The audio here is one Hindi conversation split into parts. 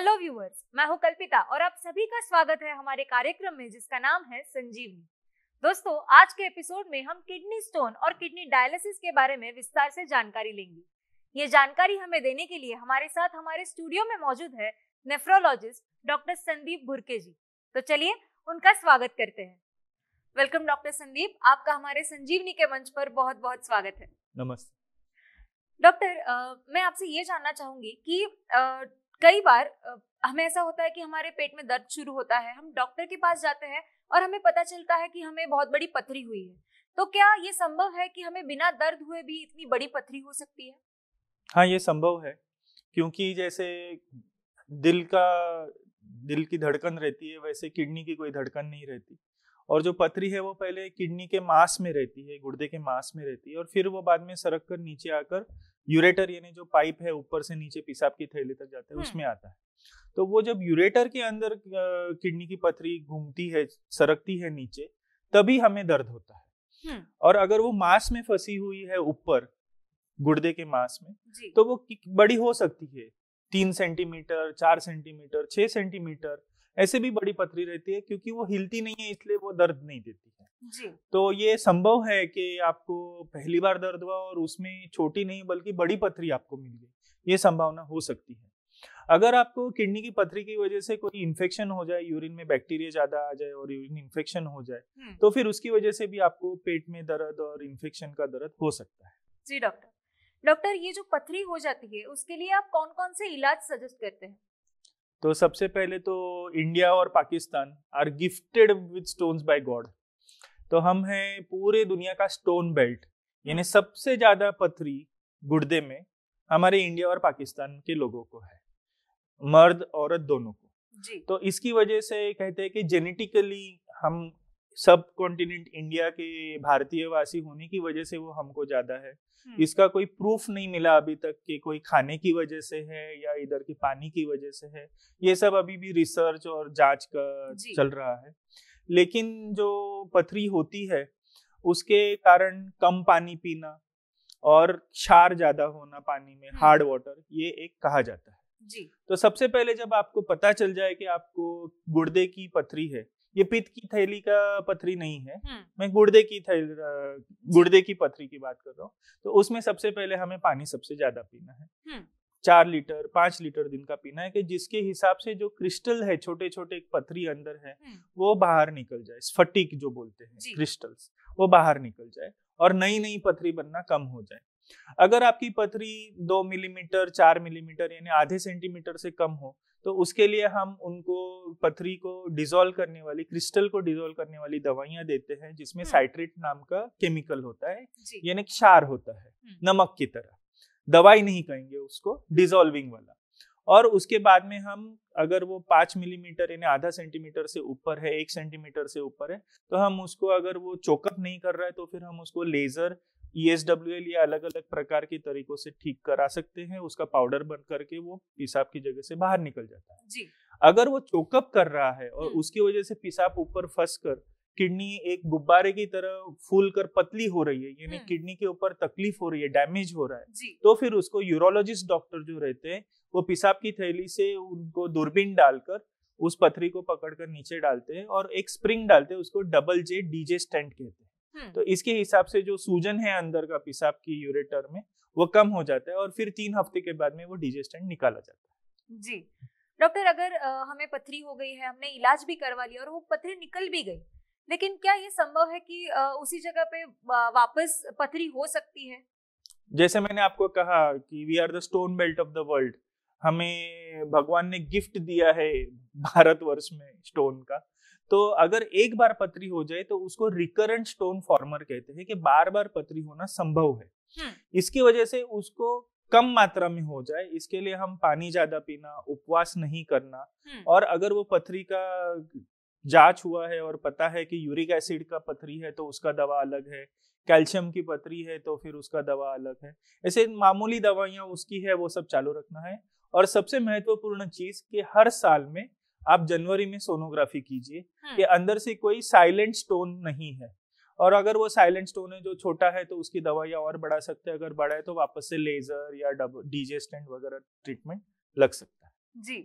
हेलो व्यूअर्स मैं हूँ कल्पिता और आप सभी का स्वागत है हमारे कार्यक्रम में जिसका नाम है संजीवनी। दोस्तों आज के एपिसोड में हम किडनी स्टोन और किडनी डायलिसिस के बारे में विस्तार से जानकारी लेंगे। ये जानकारी हमें देने के लिए हमारे साथ हमारे स्टूडियो में मौजूद है नेफ्रोलॉजिस्ट डॉक्टर संदीप भुरके जी। तो चलिए उनका स्वागत करते हैं। Welcome doctor Sandeep. आपका हमारे संजीवनी के मंच पर बहुत बहुत स्वागत है। नमस्ते। डॉक्टर मैं आपसे ये जानना चाहूँगी कि कई बार हमें ऐसा होता है कि हमारे पेट में दर्द शुरू होता है, हम डॉक्टर के पास जाते हैं और हमें पता चलता है कि हमें बहुत बड़ी पथरी हुई है। तो क्या ये संभव है कि हमें बिना दर्द हुए भी इतनी बड़ी पथरी हो सकती है? हाँ ये संभव है, क्योंकि जैसे दिल का, दिल की धड़कन रहती है, वैसे किडनी की कोई धड़कन नहीं रहती। और जो पथरी है वो पहले किडनी के मांस में रहती है गुर्दे के मांस में रहती है और फिर वो बाद में सरक कर नीचे आकर यूरेटर यानी जो पाइप है ऊपर से नीचे पेशाब की थैली तक जाता है हम्म। उसमें आता है तो वो जब यूरेटर के अंदर किडनी की पथरी घूमती है सरकती है नीचे तभी हमें दर्द होता है हम्म। और अगर वो मांस में फंसी हुई है ऊपर गुर्दे के मांस में तो वो बड़ी हो सकती है तीन सेंटीमीटर चार सेंटीमीटर छह सेंटीमीटर ऐसे भी बड़ी पथरी रहती है क्योंकि वो हिलती नहीं है इसलिए वो दर्द नहीं देती है। जी। तो ये संभव है कि आपको पहली बार दर्द हुआ और उसमें छोटी नहीं बल्कि बड़ी पथरी आपको मिल गई ये संभावना हो सकती है। अगर आपको किडनी की पथरी की वजह से कोई इन्फेक्शन हो जाए यूरिन में बैक्टीरिया ज़्यादा आ जाए और यूरिन इन्फेक्शन हो जाए। तो फिर उसकी वजह से भी आपको पेट में दर्द और इन्फेक्शन का दर्द हो सकता है। जी डॉक्टर डॉक्टर ये जो पथरी हो जाती है उसके लिए आप कौन कौन से इलाज सजेस्ट करते हैं? तो सबसे पहले तो इंडिया और Pakistan are gifted with stones by God तो हम हैं पूरे दुनिया का स्टोन बेल्ट यानी सबसे ज़्यादा पथरी गुर्दे में हमारे इंडिया और पाकिस्तान के लोगों को है मर्द औरत दोनों को। जी। तो इसकी वजह से कहते हैं कि जेनेटिकली हम सब कॉन्टिनेंट इंडिया के भारतीय वासी होने की वजह से वो हमको ज़्यादा है। हम्म। इसका कोई प्रूफ नहीं मिला अभी तक कि कोई खाने की वजह से है या इधर की पानी की वजह से है। ये सब अभी भी रिसर्च और जाँच का चल रहा है। लेकिन जो पथरी होती है उसके कारण कम पानी पीना और क्षार ज़्यादा होना पानी में हम्म। हार्ड वाटर ये एक कहा जाता है। जी। तो सबसे पहले जब आपको पता चल जाए कि आपको गुर्दे की पथरी है ये पित्त की थैली का पथरी नहीं है। मैं गुर्दे की थैली गुर्दे की पथरी की बात कर रहा हूँ तो उसमें सबसे पहले हमें पानी सबसे ज़्यादा पीना है। चार लीटर पाँच लीटर दिन का पीना है कि जिसके हिसाब से जो क्रिस्टल है छोटे छोटे पथरी अंदर है। वो बाहर निकल जाए स्फटिक जो बोलते हैं क्रिस्टल्स वो बाहर निकल जाए और नई नई पथरी बनना कम हो जाए अगर आपकी पथरी दो मिलीमीटर चार मिलीमीटर यानी आधे सेंटीमीटर से कम हो तो उसके लिए हम उनको पथरी को डिजोल्व करने वाली क्रिस्टल को डिजोल्व करने वाली दवाइयाँ देते हैं जिसमें हम्म। साइट्रेट नाम का केमिकल होता है यानी क्षार होता है हम्म। नमक की तरह दवाई नहीं कहेंगे उसको डिजोल्विंग वाला और उसके बाद में हम अगर वो पाँच मिलीमीटर यानी आधा सेंटीमीटर से ऊपर है एक सेंटीमीटर से ऊपर है तो हम उसको अगर वो चोकअप नहीं कर रहा है तो फिर हम उसको लेजर ई या अलग अलग प्रकार के तरीकों से ठीक करा सकते हैं उसका पाउडर बन करके वो पेशाब की जगह से बाहर निकल जाता है जी अगर वो चोकअप कर रहा है और हम्म। उसकी वजह से पेशाब ऊपर फंस कर किडनी एक गुब्बारे की तरह फूल कर पतली हो रही है यानी हम्म। किडनी के ऊपर तकलीफ़ हो रही है डैमेज हो रहा है तो फिर उसको यूरोलॉजिस्ट डॉक्टर जो रहते हैं वो पेशाब की थैली से उनको दूरबीन डालकर उस पथरी को पकड़कर नीचे डालते हैं और एक स्प्रिंग डालते हैं उसको डबल जे डीजे स्टेंट कहते हैं। तो इसके हिसाब से जो सूजन है अंदर का पेशाब की यूरेटर में वो कम हो जाता है और फिर तीन हफ़्ते के बाद में वो डीजे स्टेंट निकाला जाता है। जी। डॉक्टर अगर हमें पथरी हो गई है हमने इलाज भी करवा लिया और वो पथरी निकल भी गई लेकिन क्या ये संभव है कि उसी जगह पे वापस पथरी हो सकती है? जैसे मैंने आपको कहा कि we are the stone belt of the world हमें भगवान ने गिफ्ट दिया है भारतवर्ष में स्टोन का तो अगर एक बार पथरी हो जाए तो उसको रिकरेंट स्टोन फॉर्मर कहते हैं कि बार बार पथरी होना संभव है हम्म। इसकी वजह से उसको कम मात्रा में हो जाए इसके लिए हम पानी ज़्यादा पीना उपवास नहीं करना हम्म। और अगर वो पथरी का जाँच हुआ है और पता है कि यूरिक एसिड का पथरी है तो उसका दवा अलग है कैल्शियम की पथरी है तो फिर उसका दवा अलग है ऐसे मामूली दवाइयाँ उसकी है वो सब चालू रखना है और सबसे महत्वपूर्ण चीज़ कि हर साल में आप जनवरी में सोनोग्राफी कीजिए कि अंदर से कोई साइलेंट स्टोन नहीं है। और अगर वो साइलेंट स्टोन है जो छोटा है तो उसकी दवाइयाँ और बढ़ा सकते हैं अगर बड़ा है तो वापस से लेजर या डीजे स्टैंड वगैरह ट्रीटमेंट लग सकता है। जी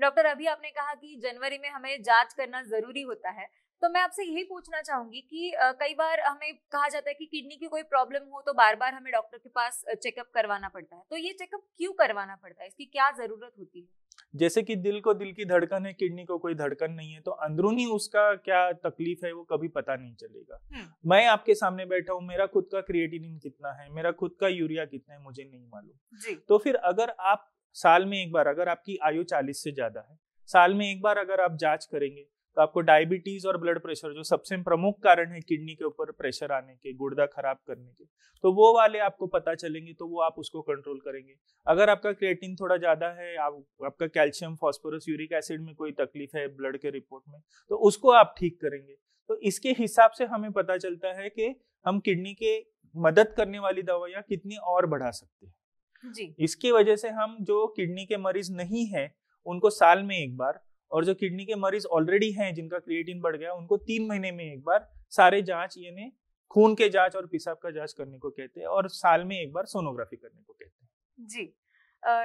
डॉक्टर अभी आपने कहा कि जनवरी में हमें जाँच करना ज़रूरी होता है तो मैं आपसे यही पूछना चाहूँगी कि कई बार हमें कहा जाता है कि किडनी की कोई प्रॉब्लम हो तो बार बार हमें डॉक्टर के पास चेकअप करवाना पड़ता है तो ये चेकअप क्यों करवाना पड़ता है? इसकी क्या ज़रूरत होती है? जैसे कि दिल को दिल की धड़कन है किडनी को कोई धड़कन नहीं है तो अंदरूनी उसका क्या तकलीफ़ है वो कभी पता नहीं चलेगा। मैं आपके सामने बैठा हूँ मेरा खुद का क्रिएटिनिन कितना है मेरा खुद का यूरिया कितना है मुझे नहीं मालूम। तो फिर अगर आप साल में एक बार अगर आपकी आयु चालीस से ज़्यादा है साल में एक बार अगर आप जाँच करेंगे तो आपको डायबिटीज़ और ब्लड प्रेशर जो सबसे प्रमुख कारण है किडनी के ऊपर प्रेशर आने के गुर्दा खराब करने के तो वो वाले आपको पता चलेंगे तो वो आप उसको कंट्रोल करेंगे। अगर आपका क्रिएटिन थोड़ा ज़्यादा है आप, आपका कैल्शियम फॉस्फोरस यूरिक एसिड में कोई तकलीफ़ है ब्लड के रिपोर्ट में तो उसको आप ठीक करेंगे। तो इसके हिसाब से हमें पता चलता है कि हम किडनी के मदद करने वाली दवाइयाँ कितनी और बढ़ा सकते हैं। जी। इसकी वजह से हम जो किडनी के मरीज़ नहीं है उनको साल में एक बार और जो किडनी के मरीज़ ऑलरेडी हैं जिनका क्रिएटिन बढ़ गया उनको तीन महीने में एक बार सारे जाँच यानी खून के जाँच और पेशाब का जाँच करने को कहते हैं और साल में एक बार सोनोग्राफी करने को कहते हैं। जी।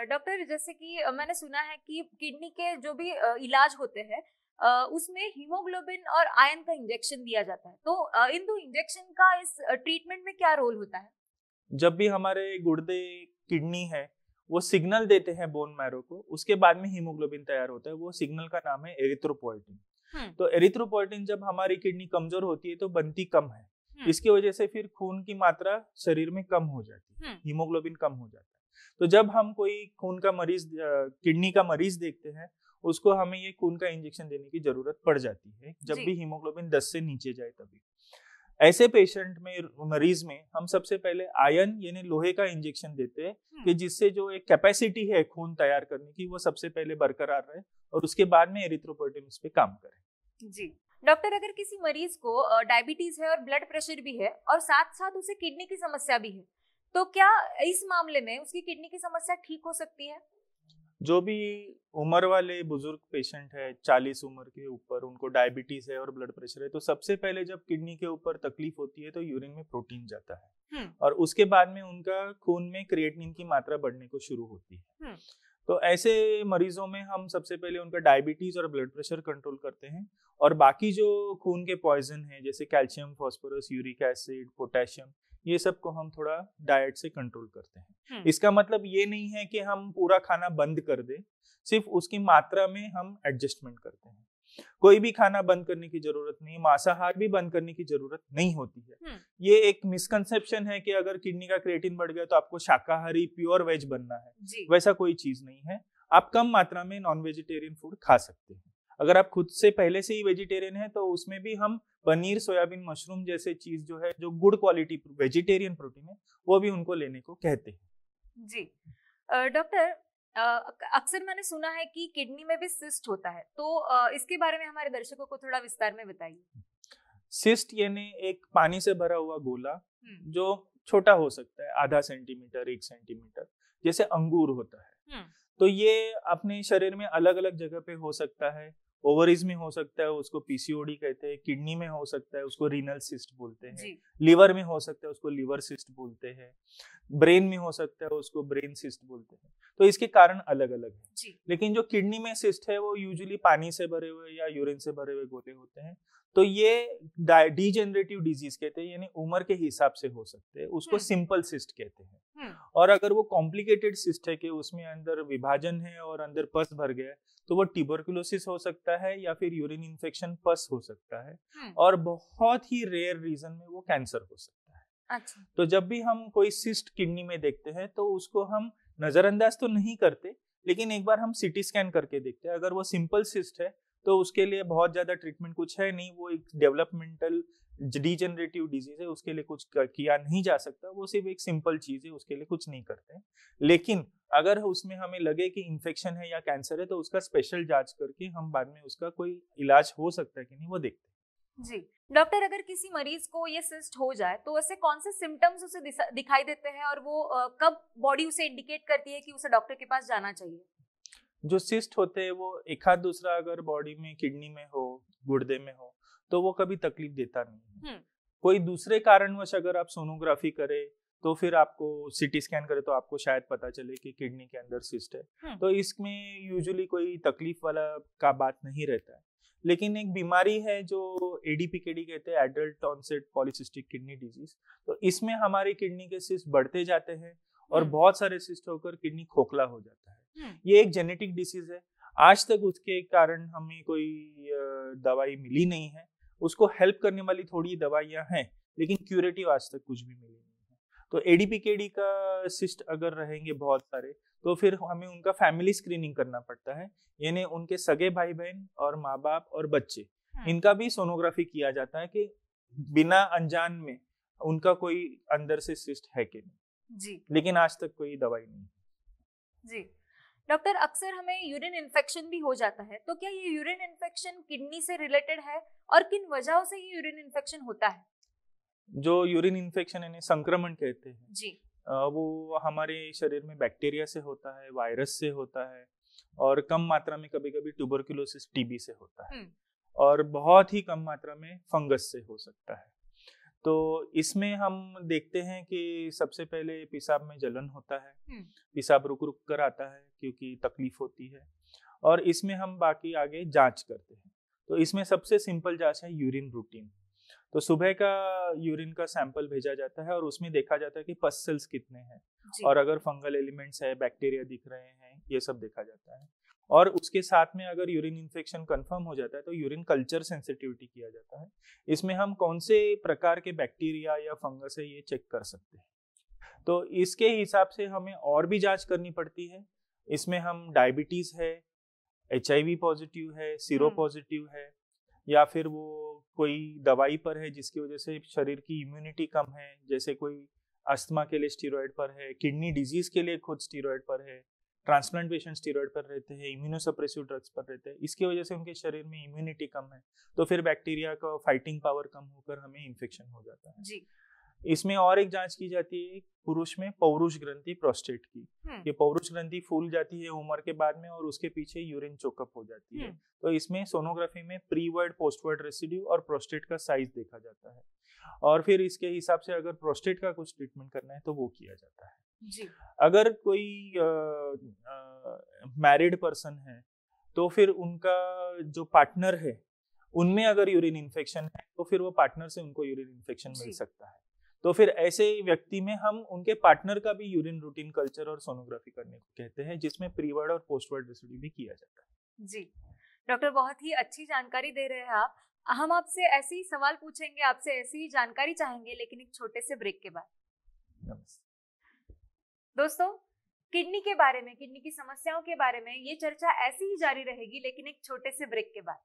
डॉक्टर जैसे कि मैंने सुना है कि किडनी के जो भी इलाज होते हैं उसमें हीमोग्लोबिन और आयन का इंजेक्शन दिया जाता है। तो इन दो इंजेक्शन का इस ट्रीटमेंट में क्या रोल होता है? जब भी हमारे गुर्दे किडनी है वो सिग्नल देते हैं बोन मैरो को उसके बाद में हीमोग्लोबिन तैयार होता है वो सिग्नल का नाम है एरिथ्रोपोइटिन हम्म। तो एरिथ्रोपोइटिन जब हमारी किडनी कमज़ोर होती है तो बनती कम है हम्म। इसकी वजह से फिर खून की मात्रा शरीर में कम हो जाती है। हीमोग्लोबिन कम हो जाता है तो जब हम कोई खून का मरीज़ किडनी का मरीज़ देखते हैं उसको हमें ये खून का इंजेक्शन देने की ज़रूरत पड़ जाती है जब भी हीमोग्लोबिन 10 से नीचे जाए तभी ऐसे पेशेंट में मरीज़ में हम सबसे पहले आयन यानी लोहे का इंजेक्शन देते हैं कि हम्म। जिससे जो एक कैपेसिटी है खून तैयार करने की वो सबसे पहले बरकरार रहे और उसके बाद में एरिथ्रोपोइटिन उस पर काम करे। जी। डॉक्टर अगर किसी मरीज़ को डायबिटीज़ है और ब्लड प्रेशर भी है और साथ साथ उसे किडनी की समस्या भी है तो क्या इस मामले में उसकी किडनी की समस्या ठीक हो सकती है? जो भी उम्र वाले बुज़ुर्ग पेशेंट है चालीस उम्र के ऊपर उनको डायबिटीज़ है और ब्लड प्रेशर है तो सबसे पहले जब किडनी के ऊपर तकलीफ़ होती है तो यूरिन में प्रोटीन जाता है। और उसके बाद में उनका खून में क्रिएटिनिन की मात्रा बढ़ने को शुरू होती है। तो ऐसे मरीजों में हम सबसे पहले उनका डायबिटीज़ और ब्लड प्रेशर कंट्रोल करते हैं और बाकी जो खून के पॉइजन है जैसे calcium phosphorus uric acid potassium ये सबको हम थोड़ा डाइट से कंट्रोल करते हैं। हम्म। इसका मतलब ये नहीं है कि हम पूरा खाना बंद कर दें सिर्फ़ उसकी मात्रा में हम एडजस्टमेंट करते हैं। कोई भी खाना बंद करने की ज़रूरत नहीं मांसाहार भी बंद करने की ज़रूरत नहीं होती है। हम्म। ये एक मिसकंसेप्शन है कि अगर किडनी का क्रिएटिन बढ़ गया तो आपको शाकाहारी प्योर वेज बनना है। वैसा कोई चीज़ नहीं है। आप कम मात्रा में नॉन वेजिटेरियन फ़ूड खा सकते हैं। अगर आप खुद से पहले से ही वेजिटेरियन है तो उसमें भी हम पनीर सोयाबीन मशरूम जैसे चीज़ जो है जो गुड क्वालिटी वेजिटेरियन प्रोटीन है वो भी उनको लेने को कहते हैं जी डॉक्टर अक्सर मैंने सुना है कि किडनी में भी सिस्ट होता है तो इसके बारे में हमारे दर्शकों को थोड़ा विस्तार में बताइए सिस्ट यानी एक पानी से भरा हुआ गोला। जो छोटा हो सकता है आधा सेंटीमीटर एक सेंटीमीटर जैसे अंगूर होता है। तो ये अपने शरीर में अलग अलग जगह पे हो सकता है। ओवरीज में हो सकता है उसको पीसीओडी कहते हैं किडनी में हो सकता है उसको रीनल सिस्ट बोलते हैं। लिवर में हो सकता है उसको लिवर सिस्ट बोलते हैं। ब्रेन में हो सकता है उसको ब्रेन सिस्ट बोलते हैं। तो इसके कारण अलग अलग है लेकिन जो किडनी में सिस्ट है वो यूजुअली पानी से भरे हुए या यूरिन से भरे हुए गोले होते हैं। तो ये डीजेनरेटिव डिज़ीज़ कहते हैं यानी उम्र के हिसाब से हो सकते हैं उसको सिंपल हम्म। सिस्ट कहते हैं। हम्म। और अगर वो कॉम्प्लिकेटेड सिस्ट है कि उसमें अंदर विभाजन है और अंदर पस भर गया है तो वो ट्यूबरकुलोसिस हो सकता है या फिर यूरिन इन्फेक्शन पस हो सकता है हम्म। और बहुत ही रेयर रीजन में वो कैंसर हो सकता है अच्छा। तो जब भी हम कोई सिस्ट किडनी में देखते हैं तो उसको हम नजरअंदाज तो नहीं करते लेकिन एक बार हम सीटी स्कैन करके देखते हैं अगर वो सिंपल सिस्ट है तो उसके लिए बहुत ज़्यादा ट्रीटमेंट कुछ है नहीं, वो एक डेवलपमेंटल डिजेनरेटिव डिज़ीज़ है, उसके लिए कुछ किया नहीं जा सकता, वो सिर्फ़ एक सिंपल चीज़ है, उसके लिए कुछ नहीं करते लेकिन अगर उसमें हमें लगे कि इन्फेक्शन है या कैंसर है तो उसका स्पेशल जाँच करके हम बाद में उसका कोई इलाज हो सकता है कि नहीं, वो देखते जी। डॉक्टर अगर किसी मरीज़ को ये सिस्ट हो जाए तो ऐसे कौन से सिम्टम्स उसे दिखाई देते हैं और वो कब बॉडी उसे इंडिकेट करती है कि उसे डॉक्टर के पास जाना चाहिए? जो सिस्ट होते हैं वो एक हाथ दूसरा अगर बॉडी में किडनी में हो गुर्दे में हो तो वो कभी तकलीफ़ देता नहीं है हम्म। कोई दूसरे कारणवश अगर आप सोनोग्राफी करें तो फिर आपको सिटी स्कैन करे तो आपको शायद पता चले कि किडनी के अंदर सिस्ट है हम्म। तो इसमें यूजुअली कोई तकलीफ़ वाला का बात नहीं रहता है लेकिन एक बीमारी है जो एडीपीकेडी कहते हैं adult onset polycystic kidney disease तो इसमें हमारी किडनी के सिस्ट बढ़ते जाते हैं और हम्म। बहुत सारे सिस्ट होकर किडनी खोखला हो जाता है ये एक जेनेटिक डिसीज है। आज तक उसके कारण हमें कोई दवाई मिली नहीं है। उसको हेल्प करने वाली थोड़ी दवाइयाँ हैं लेकिन क्यूरेटिव आज तक कुछ भी मिली नहीं है। तो एडीपीकेडी का सिस्ट अगर रहेंगे बहुत सारे तो फिर हमें उनका फैमिली स्क्रीनिंग करना पड़ता है। यानी उनके सगे भाई बहन और माँ बाप और बच्चे हम्म, इनका भी सोनोग्राफी किया जाता है कि बिना अनजान में उनका कोई अंदर से सिस्ट है कि नहीं। जी। लेकिन आज तक कोई दवाई नहीं जी। डॉक्टर अक्सर हमें यूरिन इन्फेक्शन भी हो जाता है तो क्या ये यूरिन इन्फेक्शन किडनी से रिलेटेड है और किन वजहों से ये यूरिन इन्फेक्शन होता है? जो यूरिन इन्फेक्शन यानी संक्रमण कहते हैं जी। वो हमारे शरीर में बैक्टीरिया से होता है वायरस से होता है और कम मात्रा में कभी कभी ट्यूबरकुलोसिस टीबी से होता है हम्म। और बहुत ही कम मात्रा में फंगस से हो सकता है। तो इसमें हम देखते हैं कि सबसे पहले पेशाब में जलन होता है। पेशाब रुक रुक कर आता है क्योंकि तकलीफ़ होती है। और इसमें हम बाकी आगे जाँच करते हैं। तो इसमें सबसे सिंपल जाँच है यूरिन रूटीन। तो सुबह का यूरिन का सैंपल भेजा जाता है और उसमें देखा जाता है कि पस सेल्स कितने हैं। और अगर फंगल एलिमेंट्स है बैक्टीरिया दिख रहे हैं ये सब देखा जाता है। और उसके साथ में अगर यूरिन इन्फेक्शन कंफर्म हो जाता है तो यूरिन कल्चर सेंसिटिविटी किया जाता है। इसमें हम कौन से प्रकार के बैक्टीरिया या फंगस है ये चेक कर सकते हैं। तो इसके हिसाब से हमें और भी जाँच करनी पड़ती है। इसमें हम डायबिटीज़ है एचआईवी पॉजिटिव है सीरो हम्म। पॉजिटिव है या फिर वो कोई दवाई पर है जिसकी वजह से शरीर की इम्यूनिटी कम है जैसे कोई अस्थमा के लिए स्टीरॉयड पर है किडनी डिज़ीज़ के लिए खुद स्टीरॉयड पर है ट्रांसप्लांट पेशेंट स्टीरॉयड पर रहते हैं इम्यूनोसप्रेसिव ड्रग्स पर रहते हैं। इसकी वजह से उनके शरीर में इम्यूनिटी कम है तो फिर बैक्टीरिया का फाइटिंग पावर कम होकर हमें इन्फेक्शन हो जाता है। जी। इसमें और एक जाँच की जाती है पुरुष में पौरुष ग्रंथि प्रोस्टेट की। हम्म, ये पौरुष ग्रंथि फूल जाती है उम्र के बाद में और उसके पीछे यूरिन चोकअप हो जाती है। हम्म, तो इसमें सोनोग्राफी में pre void post void residue और प्रोस्टेट का साइज़ देखा जाता है। और फिर इसके हिसाब से अगर प्रोस्टेट का कुछ ट्रीटमेंट करना है तो वो किया जाता है। जी। अगर कोई मैरिड पर्सन है तो फिर उनका जो पार्टनर है उनमें अगर यूरिन इन्फेक्शन है तो फिर वो पार्टनर से उनको यूरिन इन्फेक्शन मिल सकता है। तो फिर ऐसे व्यक्ति में हम उनके पार्टनर का भी यूरिन रूटीन कल्चर और सोनोग्राफी करने को कहते हैं जिसमें प्रीवर्ड और पोस्टवर्ड रेसिड्यू भी किया जाता है। जी। डॉक्टर बहुत ही अच्छी जानकारी दे रहे हैं आप। हम आपसे ऐसे ही सवाल पूछेंगे आपसे ऐसी ही जानकारी चाहेंगे लेकिन एक छोटे से ब्रेक के बाद। नमस्ते। दोस्तों, किडनी के बारे में, किडनी की समस्याओं के बारे में ये चर्चा ऐसी ही जारी रहेगी, लेकिन एक छोटे से ब्रेक के बाद।